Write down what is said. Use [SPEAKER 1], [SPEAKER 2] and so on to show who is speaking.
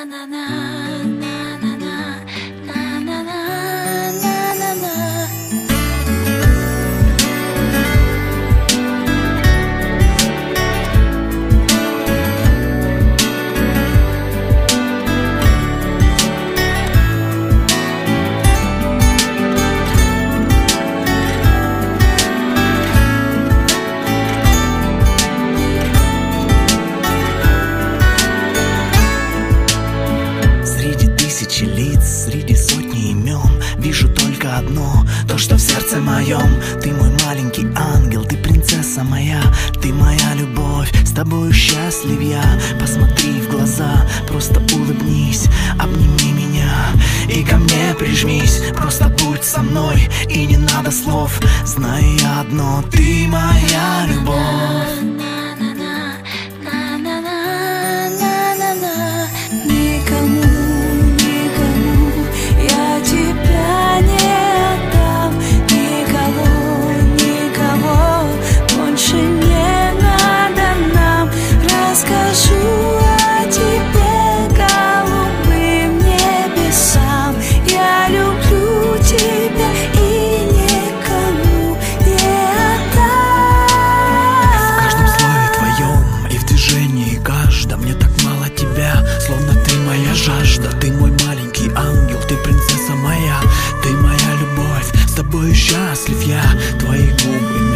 [SPEAKER 1] Среди тысячи лиц, среди сотни имен. Вижу только одно, то, что в сердце моем. Ты мой маленький ангел, ты принцесса моя. Ты моя любовь, с тобою счастлив я. Посмотри в глаза, просто улыбнись Обними меня. И ко мне прижмись Просто будь со мной, и не надо слов Знаю я одно, ты моя любовь Ух ты, принцесса моя, ты моя любовь. С тобой счастлив я, твои губы